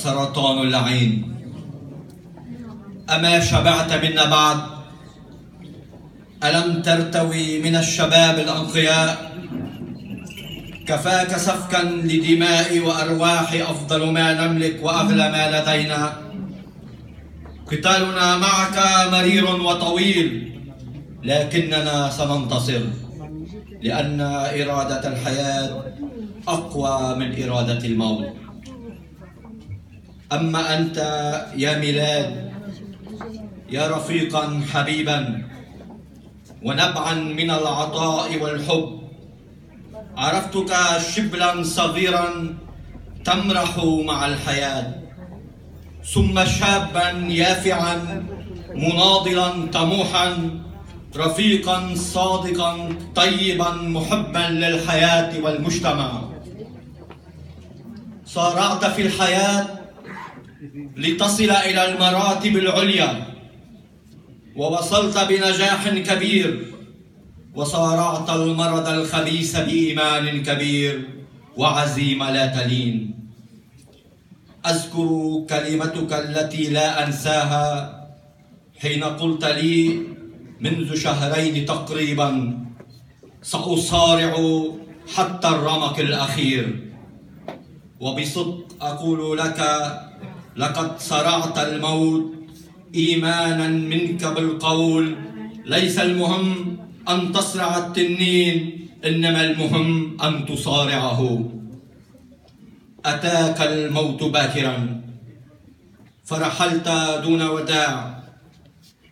السرطان اللعين. أما شبعت منا بعد ألم ترتوي من الشباب الأنقياء؟ كفاك سفكا لدماء وأرواح أفضل ما نملك وأغلى ما لدينا. قتالنا معك مرير وطويل لكننا سننتصر لأن إرادة الحياة أقوى من إرادة الموت. أما أنت يا ميلاد يا رفيقا حبيبا ونبعا من العطاء والحب عرفتك شبلا صغيرا تمرح مع الحياة ثم شابا يافعا مناضلا طموحا رفيقا صادقا طيبا محبا للحياة والمجتمع. صارعت في الحياة لتصل إلى المراتب العليا. ووصلت بنجاح كبير. وصارعت المرض الخبيث بإيمان كبير. وعزيمة لا تلين. أذكر كلمتك التي لا أنساها. حين قلت لي منذ شهرين تقريبا سأصارع حتى الرمق الأخير. وبصدق أقول لك لقد صرعت الموت إيمانا منك بالقول. ليس المهم أن تصرع التنين إنما المهم أن تصارعه. أتاك الموت باكرا. فرحلت دون وداع.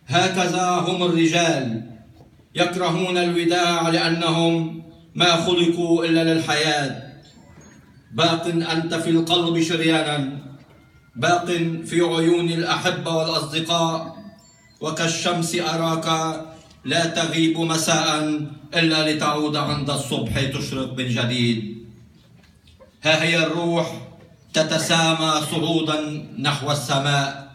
هكذا هم الرجال يكرهون الوداع لأنهم ما خلقوا إلا للحياة. باق أنت في القلب شريانا. باق في عيون الأحبة والأصدقاء وكالشمس أراك لا تغيب مساء إلا لتعود عند الصبح تشرق من جديد. ها هي الروح تتسامى صعودا نحو السماء.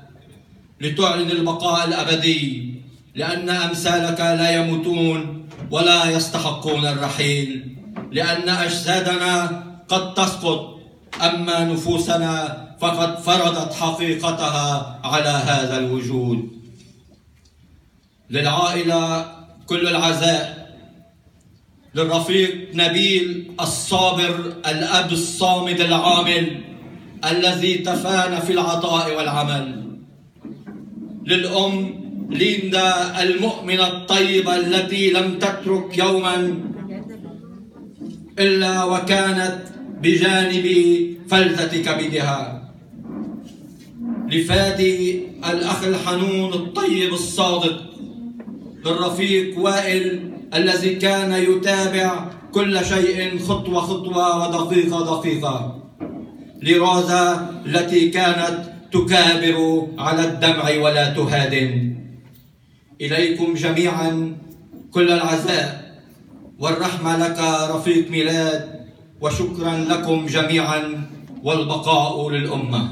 لتعلن البقاء الأبدي لأن أمثالك لا يموتون ولا يستحقون الرحيل. لأن أجسادنا قد تسقط أما نفوسنا فقد فرضت حقيقتها على هذا الوجود. للعائلة كل العزاء للرفيق نبيل الصابر الأب الصامد العامل الذي تفانى في العطاء والعمل. للأم ليندا المؤمنة الطيبة التي لم تترك يوما إلا وكانت بجانب فلذة كبدها لفادي الأخ الحنون الطيب الصادق للرفيق وائل الذي كان يتابع كل شيء خطوة خطوة ودقيقة دقيقة. لروزا التي كانت تكابر على الدمع ولا تهادن إليكم جميعا كل العزاء والرحمة لك رفيق ميلاد. وشكرا لكم جميعا والبقاء للأمة.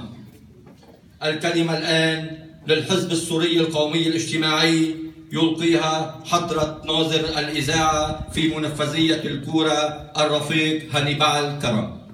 الكلمة الآن للحزب السوري القومي الاجتماعي يلقيها حضرة ناظر الإذاعة في منفذية الكورة الرفيق هانيبال كرم.